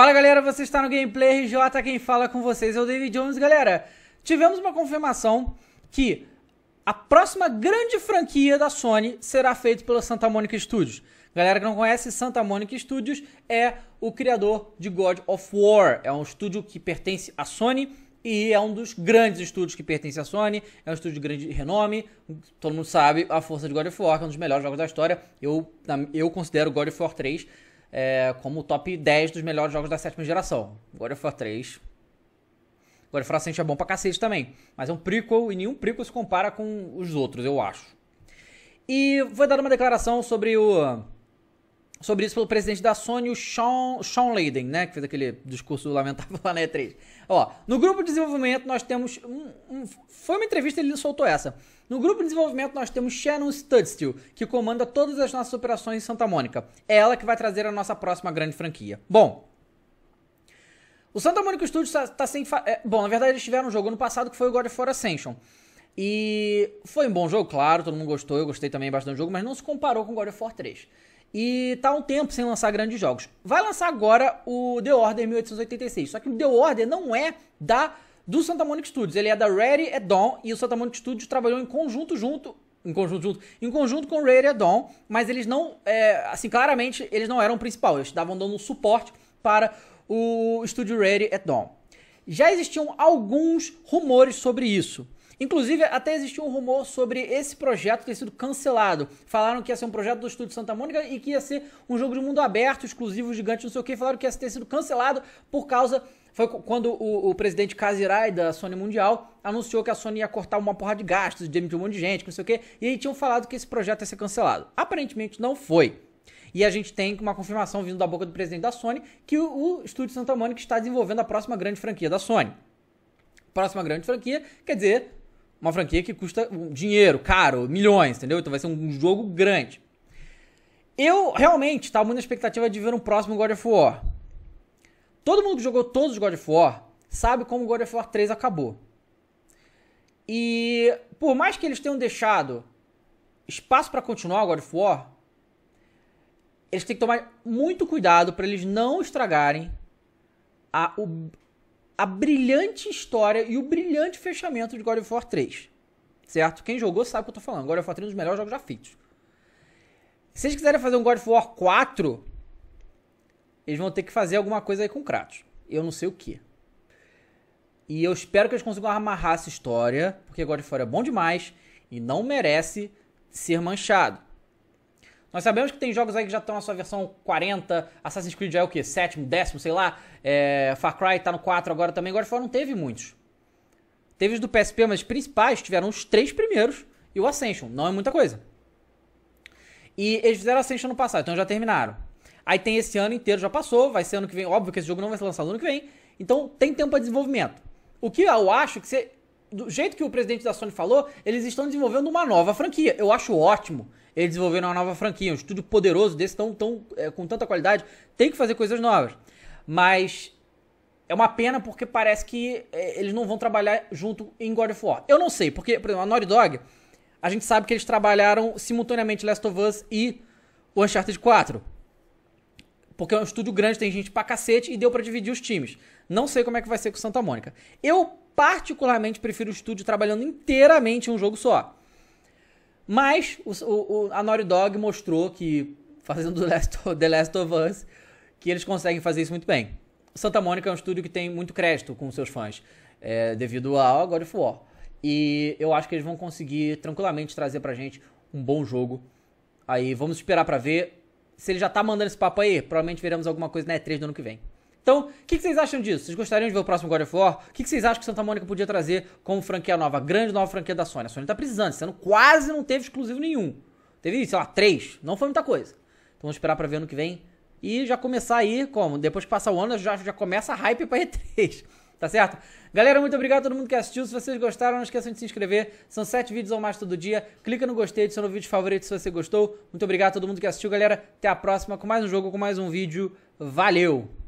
Fala galera, você está no Gameplay RJ, quem fala com vocês é o David Jones. Galera, tivemos uma confirmação que a próxima grande franquia da Sony será feita pela Santa Monica Studios. Galera que não conhece, Santa Monica Studios é o criador de God of War. É um estúdio que pertence à Sony e é um dos grandes estúdios que pertence à Sony. É um estúdio de grande renome. Todo mundo sabe a força de God of War, que é um dos melhores jogos da história. Eu, eu considero God of War 3 é, como o top 10 dos melhores jogos da sétima geração. God of War 3. God of War Ascension é bom pra cacete também. Mas é um prequel e nenhum prequel se compara com os outros, eu acho. E foi dada uma declaração sobre o sobre isso pelo presidente da Sony, o Sean, Sean Layden, né? Que fez aquele discurso lamentável lá na E3. Ó, no grupo de desenvolvimento nós temos. Um, um, foi uma entrevista, ele soltou essa. No grupo de desenvolvimento nós temos Shannon Studstill, que comanda todas as nossas operações em Santa Mônica. É ela que vai trazer a nossa próxima grande franquia. Bom. O Santa Mônica Studios está tá sem. É, bom, na verdade eles tiveram um jogo no passado que foi o God of War Ascension. E foi um bom jogo, claro, todo mundo gostou, eu gostei também bastante do jogo, mas não se comparou com God of War 3 e tá um tempo sem lançar grandes jogos. Vai lançar agora o The Order 1886, só que o The Order não é da do Santa Monica Studios, ele é da Ready at Dawn e o Santa Monica Studios trabalhou em conjunto junto em conjunto junto, em conjunto com Ready at Dawn, mas eles não, é, assim, claramente eles não eram o principal, eles estavam dando suporte para o estúdio Ready at Dawn. Já existiam alguns rumores sobre isso. Inclusive, até existiu um rumor sobre esse projeto ter sido cancelado. Falaram que ia ser um projeto do Estúdio Santa Mônica e que ia ser um jogo de mundo aberto, exclusivo, gigante, não sei o que. Falaram que ia ter sido cancelado por causa. Foi quando o, o presidente Kazirai da Sony Mundial anunciou que a Sony ia cortar uma porra de gastos, demitir um monte de gente, não sei o que. E aí tinham falado que esse projeto ia ser cancelado. Aparentemente não foi. E a gente tem uma confirmação vindo da boca do presidente da Sony que o, o Estúdio Santa Mônica está desenvolvendo a próxima grande franquia da Sony. Próxima grande franquia, quer dizer, uma franquia que custa dinheiro, caro, milhões, entendeu? Então vai ser um jogo grande. Eu realmente estava muito na expectativa de ver um próximo God of War. Todo mundo que jogou todos os God of War sabe como God of War 3 acabou. E por mais que eles tenham deixado espaço para continuar o God of War, eles têm que tomar muito cuidado para eles não estragarem a, o, a brilhante história e o brilhante fechamento de God of War 3. Certo? Quem jogou sabe o que eu tô falando. God of War 3 é um dos melhores jogos já feitos. Se eles quiserem fazer um God of War 4, eles vão ter que fazer alguma coisa aí com Kratos. Eu não sei o que. E eu espero que eles consigam amarrar essa história, porque God of War é bom demais e não merece ser manchado. Nós sabemos que tem jogos aí que já estão na sua versão 40, Assassin's Creed já é o quê? Sétimo, décimo, sei lá. É, Far Cry tá no 4 agora também. Agora fora não teve muitos. Teve os do PSP, mas os principais tiveram os três primeiros e o Ascension. Não é muita coisa. E eles fizeram Ascension no passado, então já terminaram. Aí tem esse ano inteiro, já passou, vai ser ano que vem. Óbvio que esse jogo não vai ser lançado ano que vem. Então tem tempo para desenvolvimento. O que eu acho que você do jeito que o presidente da Sony falou, eles estão desenvolvendo uma nova franquia. Eu acho ótimo eles desenvolveram uma nova franquia. Um estúdio poderoso desse, tão, tão, é, com tanta qualidade, tem que fazer coisas novas. Mas é uma pena porque parece que é, eles não vão trabalhar junto em God of War. Eu não sei, porque, por exemplo, a Naughty Dog, a gente sabe que eles trabalharam simultaneamente Last of Us e o Uncharted 4. Porque é um estúdio grande, tem gente pra cacete e deu para dividir os times. Não sei como é que vai ser com Santa Mônica. Eu particularmente prefiro o estúdio trabalhando inteiramente em um jogo só. Mas o, o, a Naughty Dog mostrou que, fazendo The Last, The Last of Us, que eles conseguem fazer isso muito bem. Santa Mônica é um estúdio que tem muito crédito com seus fãs, é, devido ao God of War. E eu acho que eles vão conseguir tranquilamente trazer pra gente um bom jogo. Aí vamos esperar para ver. Se ele já tá mandando esse papo aí, provavelmente veremos alguma coisa na E3 do ano que vem. Então, o que, que, vocês acham disso? Vocês gostariam de ver o próximo God of War? O que, que, vocês acham que Santa Mônica podia trazer como franquia nova? Grande nova franquia da Sony. A Sony tá precisando, sendo quase não teve exclusivo nenhum. Teve, sei lá, três. Não foi muita coisa. Então vamos esperar pra ver ano que vem. E já começar aí, como? Depois que passar o ano, já, já começa a hype pra E3. Tá certo? Galera, muito obrigado a todo mundo que assistiu. Se vocês gostaram, não esqueçam de se inscrever. São sete vídeos ou mais todo dia. Clica no gostei, adiciona o vídeo favorito se você gostou. Muito obrigado a todo mundo que assistiu, galera. Até a próxima com mais um jogo, com mais um vídeo. Valeu!